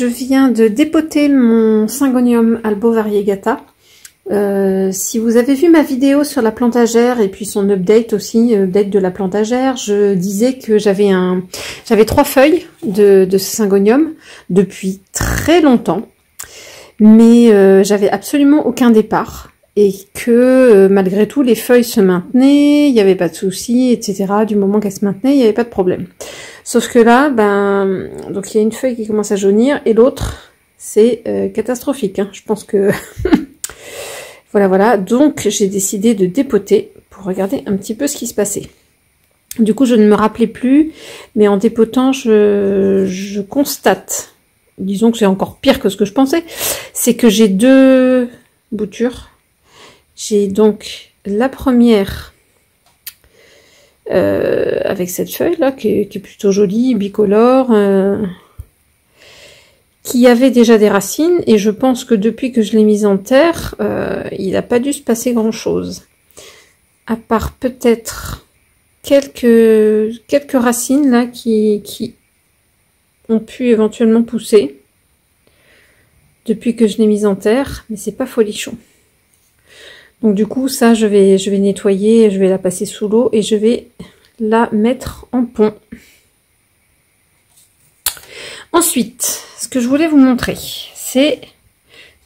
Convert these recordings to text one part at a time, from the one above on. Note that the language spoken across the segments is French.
je viens de dépoter mon Syngonium albo variegata. Euh, si vous avez vu ma vidéo sur la plantagère et puis son update aussi, update de la plantagère, je disais que j'avais un, j'avais trois feuilles de, de ce Syngonium depuis très longtemps, mais euh, j'avais absolument aucun départ et que euh, malgré tout les feuilles se maintenaient, il n'y avait pas de soucis, etc. Du moment qu'elles se maintenaient, il n'y avait pas de problème. Sauf que là, ben, donc il y a une feuille qui commence à jaunir et l'autre, c'est euh, catastrophique. Hein. Je pense que voilà, voilà. Donc j'ai décidé de dépoter pour regarder un petit peu ce qui se passait. Du coup, je ne me rappelais plus, mais en dépotant, je, je constate, disons que c'est encore pire que ce que je pensais, c'est que j'ai deux boutures. J'ai donc la première euh, avec cette feuille là qui est, plutôt jolie, bicolore, euh, qui avait déjà des racines et je pense que depuis que je l'ai mise en terre, euh, il n'a pas dû se passer grand chose. À part peut-être quelques, quelques racines là qui, qui ont pu éventuellement pousser depuis que je l'ai mise en terre, mais c'est pas folichon. Donc du coup, ça, je vais, je vais nettoyer, je vais la passer sous l'eau et je vais la mettre en pont. Ensuite, ce que je voulais vous montrer, c'est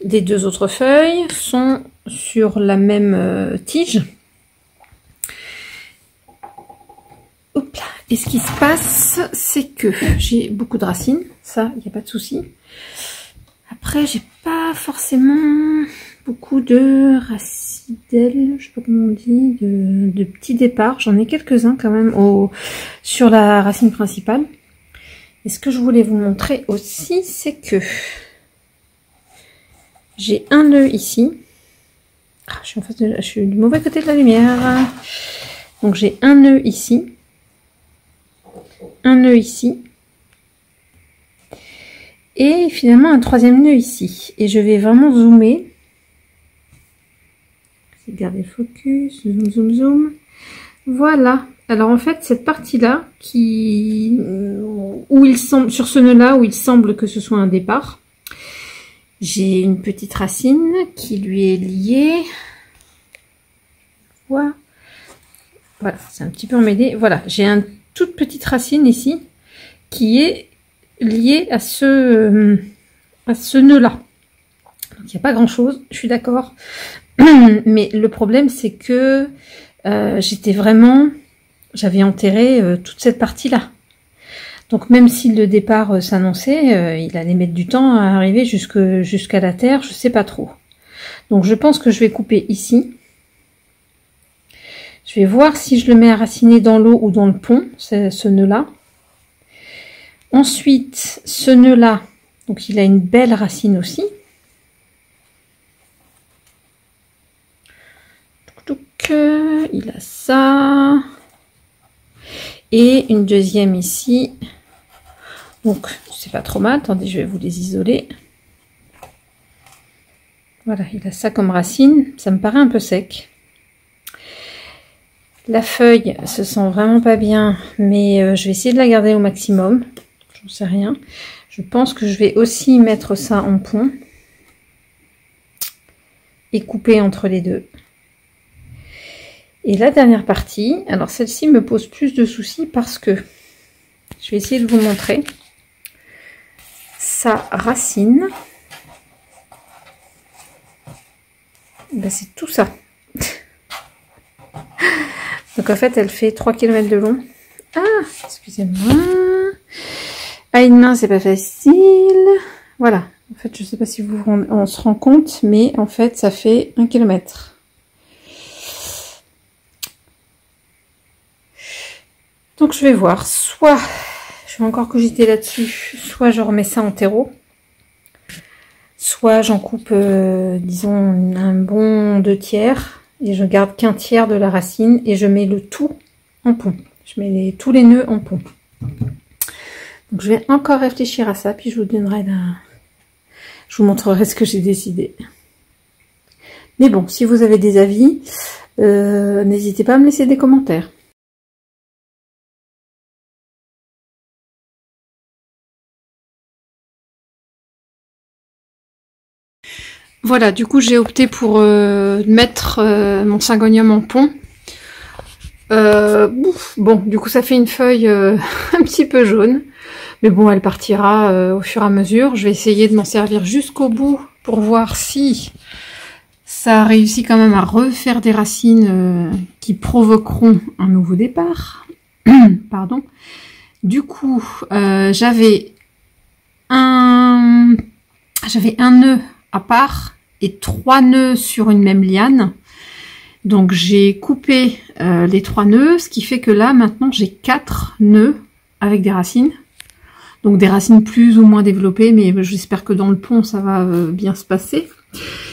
les deux autres feuilles sont sur la même euh, tige. Et ce qui se passe, c'est que j'ai beaucoup de racines, ça, il n'y a pas de souci. Après, j'ai pas forcément beaucoup de racidelles, je sais pas comment on dit, de, petits départs. J'en ai quelques-uns quand même au, sur la racine principale. Et ce que je voulais vous montrer aussi, c'est que j'ai un nœud ici. Ah, je suis en face de, je suis du mauvais côté de la lumière. Donc j'ai un nœud ici, un nœud ici, et finalement un troisième nœud ici. Et je vais vraiment zoomer garder focus, zoom, zoom, zoom. Voilà. Alors en fait, cette partie-là, qui, où il semble, sur ce nœud-là, où il semble que ce soit un départ, j'ai une petite racine qui lui est liée. Voilà. Voilà, c'est un petit peu emmêlé. Voilà, j'ai une toute petite racine ici qui est liée à ce, à ce nœud-là. Il n'y a pas grand-chose, je suis d'accord. Mais le problème, c'est que euh, j'étais vraiment... J'avais enterré euh, toute cette partie-là. Donc même si le départ euh, s'annonçait, il allait mettre du temps à arriver jusqu'à la terre, je sais pas trop. Donc je pense que je vais couper ici. Je vais voir si je le mets à raciner dans l'eau ou dans le pont, ce nœud-là. Ensuite, ce nœud-là, donc il a une belle racine aussi. Il a ça. Et une deuxième ici. Donc, c'est pas trop mal. Attendez, je vais vous les isoler. Voilà, il a ça comme racine. Ça me paraît un peu sec. La feuille se sent vraiment pas bien, mais euh, je vais essayer de la garder au maximum. J'en sais rien. Je pense que je vais aussi mettre ça en pont et couper entre les deux. Et la dernière partie, alors celle-ci me pose plus de soucis parce que, je vais essayer de vous montrer, sa racine, ben c'est tout ça. Donc en fait, elle fait 3 km de long. Ah, excusez-moi. À une main, c'est pas facile. Voilà. En fait, je sais pas si vous on se rend compte, mais en fait, ça fait 1 km. Donc je vais voir, soit je vais encore cogiter là-dessus, soit je remets ça en terreau, soit j'en coupe, euh, disons, un bon deux tiers, et je garde qu'un tiers de la racine, et je mets le tout en pont. Je mets tous les nœuds en pont. Donc je vais encore réfléchir à ça, puis je vous donnerai la... Je vous montrerai ce que j'ai décidé. Mais bon, si vous avez des avis, euh, n'hésitez pas à me laisser des commentaires. Voilà, du coup j'ai opté pour euh, mettre euh, mon syngonium en pont. Euh, bon, du coup ça fait une feuille un petit peu jaune. Mais bon, elle partira au fur et à mesure. Je vais essayer de m'en servir jusqu'au bout pour voir si ça a réussi quand même à refaire des racines qui provoqueront un nouveau départ. Pardon. Du coup, j'avais un j'avais un nœud à part et trois nœuds sur une même liane. Donc j'ai coupé euh, les trois nœuds, ce qui fait que là maintenant j'ai quatre nœuds avec des racines. Donc des racines plus ou moins développées, mais j'espère que dans le pont ça va euh, bien se passer.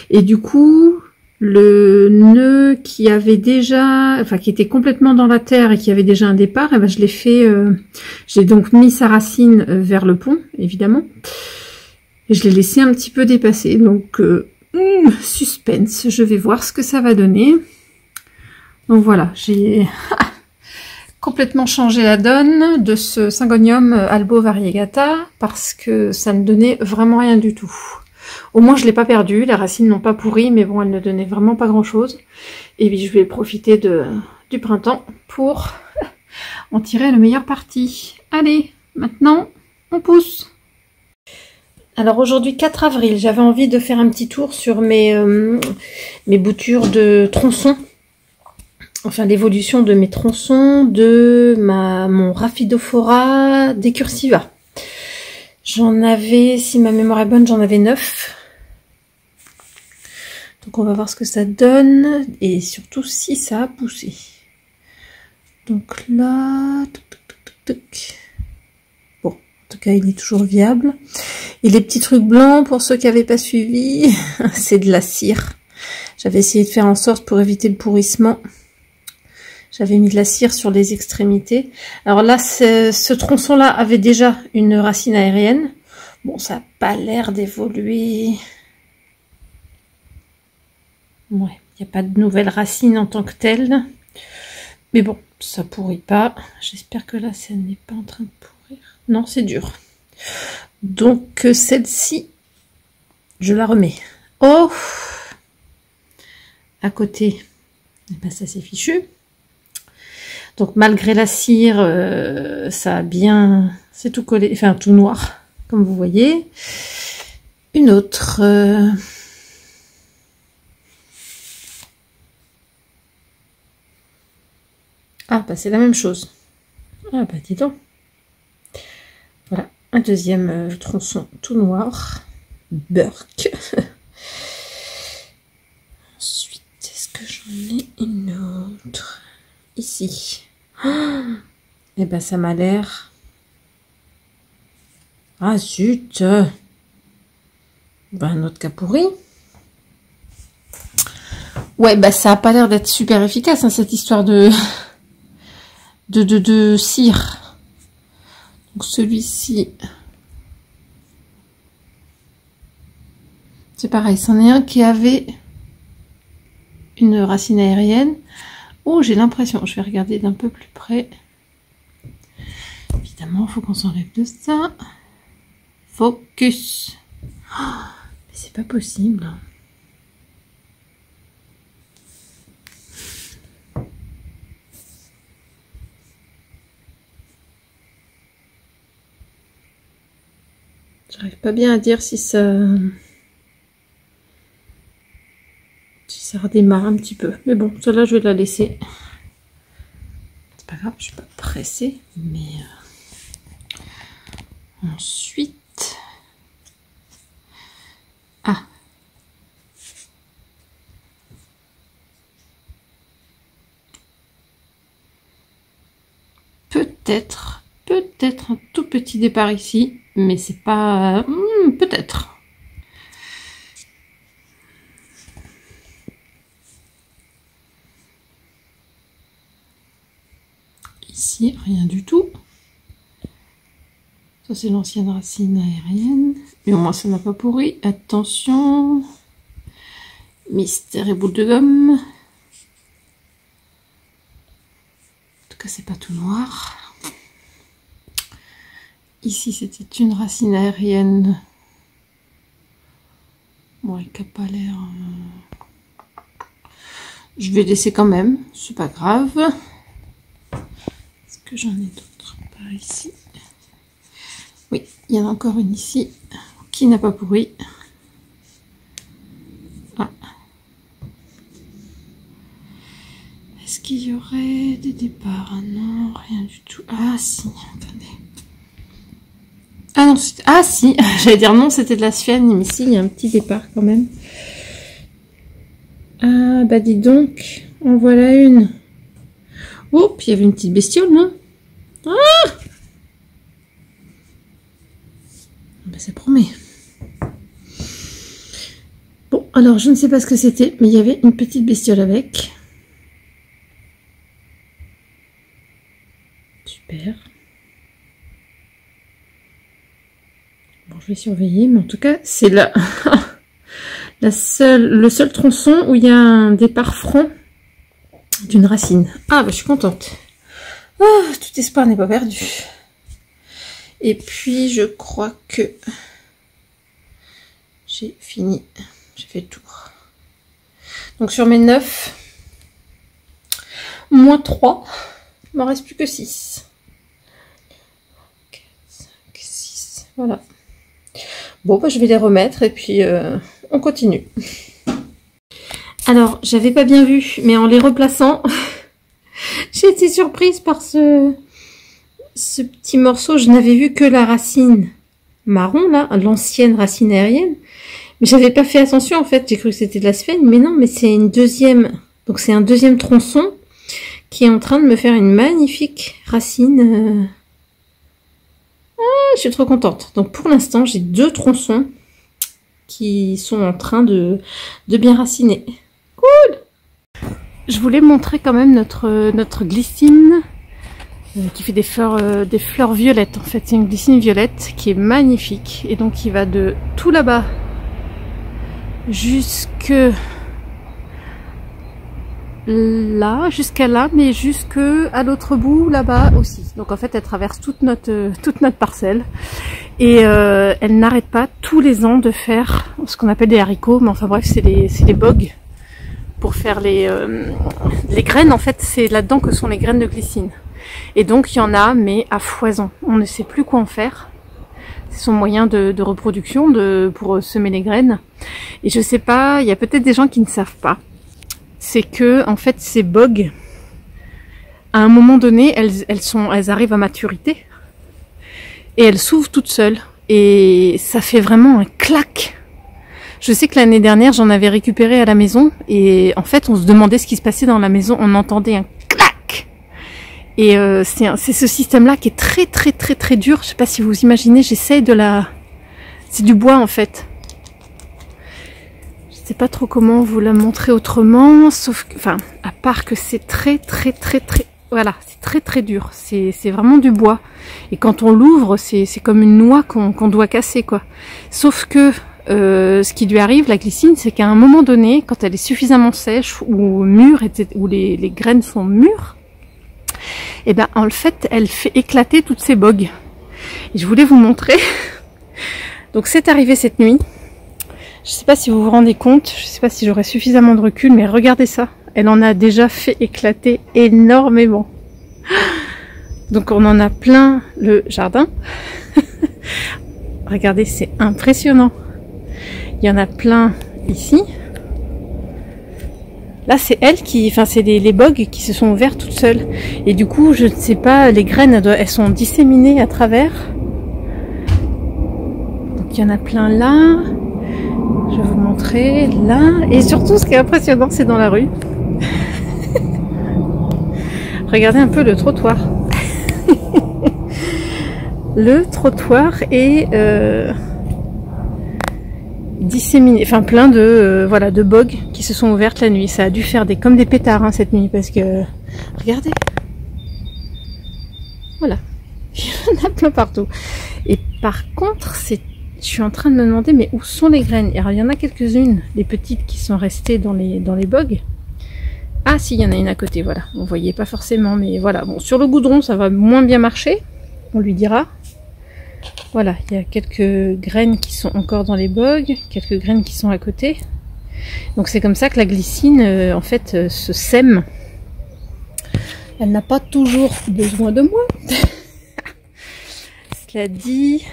Et du coup, le nœud qui avait déjà, enfin qui était complètement dans la terre et qui avait déjà un départ, et eh ben je l'ai fait, euh, j'ai donc mis sa racine vers le pont, évidemment. Et je l'ai laissé un petit peu dépasser. Donc Hmm, suspense, je vais voir ce que ça va donner. Donc voilà, j'ai complètement changé la donne de ce Syngonium Albo Variegata parce que ça ne donnait vraiment rien du tout. Au moins je l'ai pas perdu, les racines n'ont pas pourri, mais bon, elles ne donnaient vraiment pas grand chose. Et puis je vais profiter du printemps pour en tirer le meilleur parti. Allez, maintenant on pousse alors aujourd'hui 4 avril, j'avais envie de faire un petit tour sur mes, euh, mes boutures de tronçons. Enfin l'évolution de mes tronçons, de ma mon Rhaphidophora decursiva. J'en avais, si ma mémoire est bonne, j'en avais 9. Donc on va voir ce que ça donne et surtout si ça a poussé. Donc là, en tout cas, il est toujours viable. Et les petits trucs blancs, pour ceux qui n'avaient pas suivi, c'est de la cire. J'avais essayé de faire en sorte pour éviter le pourrissement. J'avais mis de la cire sur les extrémités. Alors là, ce tronçon-là avait déjà une racine aérienne. Bon, ça n'a pas l'air d'évoluer. Ouais, il n'y a pas de nouvelle racine en tant que telle. Mais bon, ça pourrit pas. J'espère que là, ça n'est pas en train de pourrir. Non, c'est dur. Donc, euh, celle-ci, je la remets. Oh À côté, eh ben, ça c'est fichu. Donc, malgré la cire, euh, ça a bien... C'est tout collé, enfin tout noir, comme vous voyez. Une autre... Euh, ah, bah c'est la même chose. Ah, bah dis. Un deuxième euh, tronçon tout noir. Burk. Ensuite, est-ce que j'en ai une autre? Ici. eh ben ça m'a l'air... Ah zut ben, Un autre. Ouais, bah ça a pas l'air d'être super efficace, hein, cette histoire de... de, de, de cire. Donc celui-ci, c'est pareil, c'en est un qui avait une racine aérienne. Oh, j'ai l'impression, je vais regarder d'un peu plus près. Évidemment, il faut qu'on s'enlève de ça. Focus. Oh, mais c'est pas possible. Pas bien à dire si ça... Si ça redémarre un petit peu. Mais bon, celle-là, je vais la laisser. C'est pas grave, je suis pas pressée. Mais... Euh, ensuite... Ah Peut-être, peut-être un tout petit départ ici mais c'est pas... Hmm, peut-être. Ici, rien du tout. Ça, c'est l'ancienne racine aérienne. Mais au moins, ça n'a pas pourri. Attention. Mystère et boule de gomme. En tout cas, c'est pas tout noir. Ici, c'était une racine aérienne. Et qui n'a pas l'air... Euh, je vais laisser quand même, c'est pas grave. Est-ce que j'en ai d'autres par ici? Oui, il y en a encore une ici qui n'a pas pourri. Ah. Est-ce qu'il y aurait des départs? Ah Non, rien du tout. Ah si, attendez. Ah ah si, j'allais dire non, c'était de la sphène, mais si, il y a un petit départ quand même. Ah bah dis donc, en voilà une. Oh, puis il y avait une petite bestiole, non? Ah Bah ça promet. Bon, alors je ne sais pas ce que c'était, mais il y avait une petite bestiole avec. Super. Bon, je vais surveiller, mais en tout cas, c'est là la seule, le seul tronçon où il y a un départ franc d'une racine. Ah, bah, je suis contente. Ah, tout espoir n'est pas perdu. Et puis, je crois que j'ai fini. J'ai fait le tour. Donc, sur mes 9, moins 3, il m'en reste plus que 6. 4, 5, 6. Voilà. Bon, bah, je vais les remettre et puis euh, on continue. Alors, j'avais pas bien vu, mais en les replaçant, j'ai été surprise par ce, ce petit morceau. Je n'avais vu que la racine marron, là, l'ancienne racine aérienne. Mais j'avais pas fait attention, en fait. J'ai cru que c'était de la sphène, mais non, mais c'est une deuxième... Donc, c'est un deuxième tronçon qui est en train de me faire une magnifique racine... Euh, je suis trop contente. Donc pour l'instant, j'ai deux tronçons qui sont en train de, bien raciner. Cool Je voulais montrer quand même notre, notre glycine euh, qui fait des fleurs, euh, des fleurs violettes en fait. C'est une glycine violette qui est magnifique et donc qui va de tout là-bas jusque là, jusqu'à là, mais jusque à l'autre bout, là-bas aussi. Donc en fait, elle traverse toute notre euh, toute notre parcelle et euh, elle n'arrête pas tous les ans de faire ce qu'on appelle des haricots, mais enfin bref, c'est les c'est les bogues pour faire les euh, les graines. En fait, c'est là-dedans que sont les graines de glycine. Et donc il y en a, mais à foison. On ne sait plus quoi en faire. C'est son moyen de, de reproduction de pour semer les graines. Et je sais pas, il y a peut-être des gens qui ne savent pas c'est que en fait ces bogues, à un moment donné, elles, elles, sont, elles arrivent à maturité et elles s'ouvrent toutes seules et ça fait vraiment un clac. Je sais que l'année dernière j'en avais récupéré à la maison et en fait on se demandait ce qui se passait dans la maison, on entendait un clac. Et euh, c'est ce système-là qui est très très très très dur. Je sais pas si vous imaginez, j'essaie de la, c'est du bois en fait pas trop comment vous la montrer autrement, sauf que, enfin, à part que c'est très très très très, voilà, c'est très très dur. C'est vraiment du bois. Et quand on l'ouvre, c'est comme une noix qu'on doit casser, quoi. Sauf que euh, ce qui lui arrive, la glycine, c'est qu'à un moment donné, quand elle est suffisamment sèche ou mûre, où les, les graines sont mûres, et eh ben en fait, elle fait éclater toutes ces bogues. Et je voulais vous montrer. Donc c'est arrivé cette nuit. Je ne sais pas si vous vous rendez compte, je ne sais pas si j'aurai suffisamment de recul, mais regardez ça. Elle en a déjà fait éclater énormément. Donc on en a plein le jardin. regardez, c'est impressionnant. Il y en a plein ici. Là, c'est elle qui, enfin, c'est les, les bogues qui se sont ouvertes toutes seules. Et du coup, je ne sais pas, les graines, elles sont disséminées à travers. Donc il y en a plein là. Je vais vous montrer là. Et surtout, ce qui est impressionnant, c'est dans la rue. Regardez un peu le trottoir. le trottoir est euh, disséminé, enfin plein de euh, voilà de bogues qui se sont ouvertes la nuit. Ça a dû faire des comme des pétards hein, cette nuit parce que regardez, voilà, il y en a plein partout. Et par contre, c'est je suis en train de me demander, mais où sont les graines? Alors, il y en a quelques-unes, les petites qui sont restées dans les, dans les. Ah, si, il y en a une à côté, voilà. Vous voyez pas forcément, mais voilà. Bon, sur le goudron, ça va moins bien marcher, on lui dira. Voilà, il y a quelques graines qui sont encore dans les bogues, quelques graines qui sont à côté. Donc c'est comme ça que la glycine, euh, en fait, euh, se sème. Elle n'a pas toujours besoin de moi. Cela dit...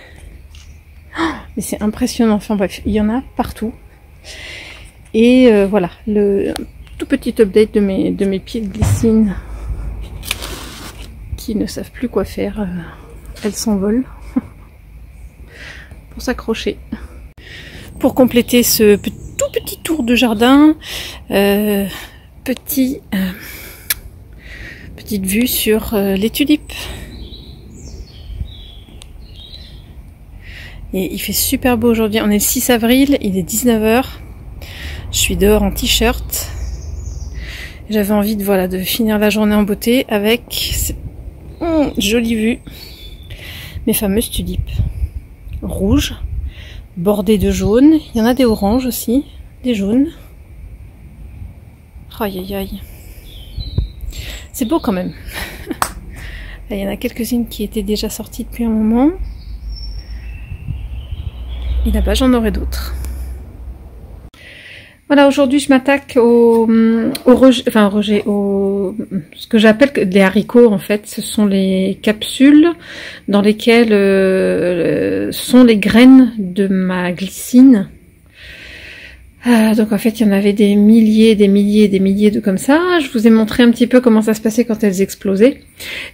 Mais c'est impressionnant. Enfin bref, il y en a partout. Et euh, voilà, le tout petit update de mes, de mes pieds de glycine qui ne savent plus quoi faire. Elles s'envolent pour s'accrocher. Pour compléter ce tout petit tour de jardin, euh, petit, euh, petite vue sur euh, les tulipes. Et il fait super beau aujourd'hui. On est le 6 avril, il est 19h. Je suis dehors en t-shirt. J'avais envie de voilà de finir la journée en beauté avec cette jolie vue. Mes fameuses tulipes rouges bordées de jaune. Il y en a des oranges aussi, des jaunes. Aïe aïe aïe. C'est beau quand même. Il y en a quelques-unes qui étaient déjà sorties depuis un moment. Et là-bas, j'en aurai d'autres. Voilà, aujourd'hui je m'attaque au, au rejet, enfin rejet, au ce que j'appelle des haricots en fait. Ce sont les capsules dans lesquelles euh, sont les graines de ma glycine. Euh, donc en fait il y en avait des milliers, des milliers, des milliers de comme ça. Je vous ai montré un petit peu comment ça se passait quand elles explosaient.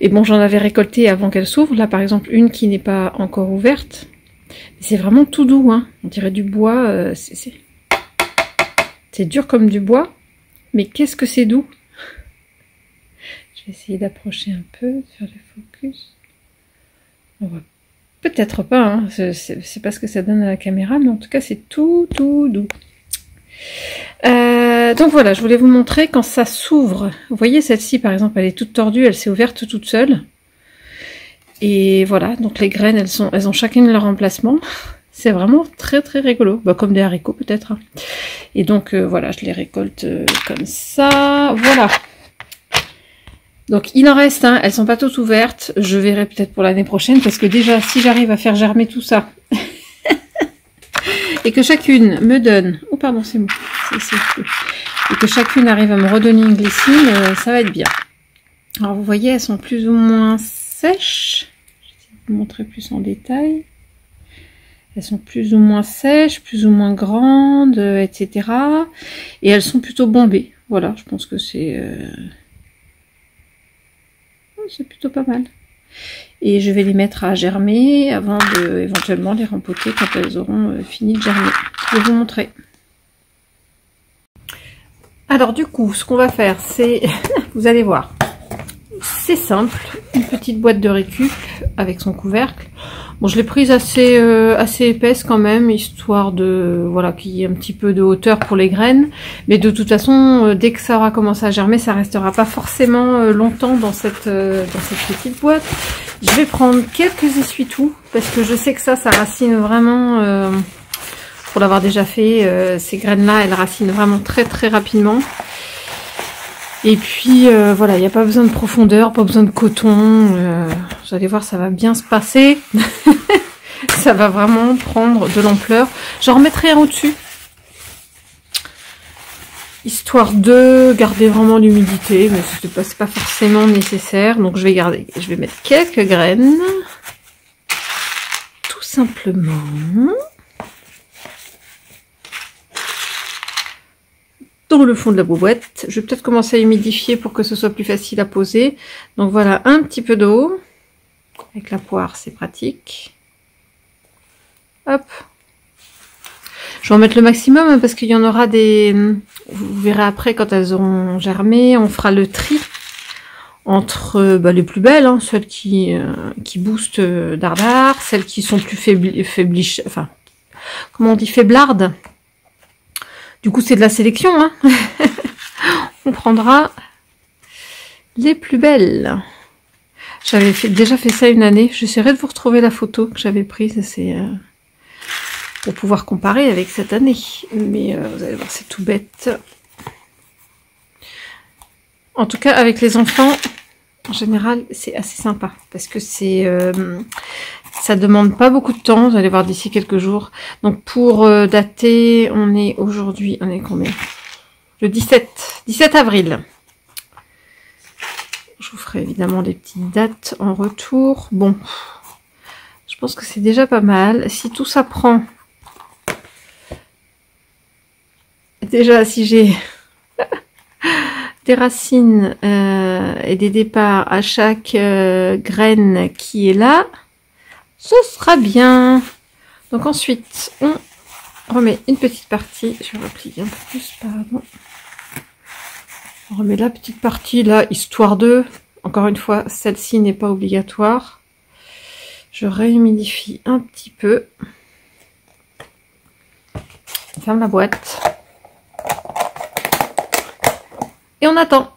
Et bon j'en avais récolté avant qu'elles s'ouvrent. Là par exemple une qui n'est pas encore ouverte. C'est vraiment tout doux, hein. On dirait du bois. Euh, c'est dur comme du bois, mais qu'est-ce que c'est doux? Je vais essayer d'approcher un peu, de faire le focus. Peut-être pas, hein. c'est pas ce que ça donne à la caméra, mais en tout cas c'est tout, tout doux. Euh, donc voilà, je voulais vous montrer quand ça s'ouvre. Vous voyez celle-ci par exemple, elle est toute tordue, elle s'est ouverte toute seule. Et voilà, donc les graines, elles, sont, elles ont chacune leur emplacement. C'est vraiment très très rigolo, bah, comme des haricots peut-être. Hein. Et donc euh, voilà, je les récolte euh, comme ça. Voilà. Donc il en reste, hein, elles sont pas toutes ouvertes. Je verrai peut-être pour l'année prochaine parce que déjà si j'arrive à faire germer tout ça et que chacune me donne, oh pardon c'est bon, et que chacune arrive à me redonner une glycine, euh, ça va être bien. Alors vous voyez, elles sont plus ou moins sèches. Je vais vous montrer plus en détail. Elles sont plus ou moins sèches, plus ou moins grandes, euh, etc. Et elles sont plutôt bombées. Voilà, je pense que c'est... Euh, c'est plutôt pas mal. Et je vais les mettre à germer avant de éventuellement les rempoter quand elles auront euh, fini de germer. Je vais vous montrer. Alors du coup, ce qu'on va faire, c'est... vous allez voir. C'est simple. Une petite boîte de récup avec son couvercle. Bon, je l'ai prise assez euh, assez épaisse quand même, histoire de voilà qu'il y ait un petit peu de hauteur pour les graines. Mais de toute façon, euh, dès que ça aura commencé à germer, ça restera pas forcément euh, longtemps dans cette dans cette petite boîte. Je vais prendre quelques essuie-tout parce que je sais que ça, ça racine vraiment. pour l'avoir déjà fait, ces graines-là, elles racinent vraiment très très rapidement. Et puis voilà, il n'y a pas besoin de profondeur, pas besoin de coton. vous allez voir, ça va bien se passer. ça va vraiment prendre de l'ampleur. J'en remettrai un au-dessus. Histoire de garder vraiment l'humidité, mais ce n'est pas, pas forcément nécessaire. Donc je vais garder, je vais mettre quelques graines. Tout simplement. Le fond de la boîte. Je vais peut-être commencer à humidifier pour que ce soit plus facile à poser. Donc voilà, un petit peu d'eau. Avec la poire, c'est pratique. Hop. Je vais en mettre le maximum hein, parce qu'il y en aura des... Vous verrez après quand elles auront germé. On fera le tri entre bah, les plus belles, hein, celles qui, euh, qui boostent euh, dardard, celles qui sont plus faibliches, enfin, comment on dit, faiblardes. Du coup, c'est de la sélection. Hein on prendra les plus belles. J'avais déjà fait ça une année. J'essaierai de vous retrouver la photo que j'avais prise. C'est euh, pour pouvoir comparer avec cette année. Mais euh, vous allez voir, c'est tout bête. En tout cas, avec les enfants, en général, c'est assez sympa. Parce que c'est... Euh, Ça demande pas beaucoup de temps, vous allez voir d'ici quelques jours. Donc pour euh, dater, on est aujourd'hui, on est combien? Le 17, 17 avril. Je vous ferai évidemment des petites dates en retour. Bon, je pense que c'est déjà pas mal. Si tout ça prend... Déjà, si j'ai des racines euh, et des départs à chaque euh, graine qui est là, ce sera bien. Donc ensuite, on remet une petite partie. Je vais un peu plus, pardon. On remet la petite partie là, histoire de. Encore une fois, celle-ci n'est pas obligatoire. Je réhumidifie un petit peu. Ferme la boîte. Et on attend.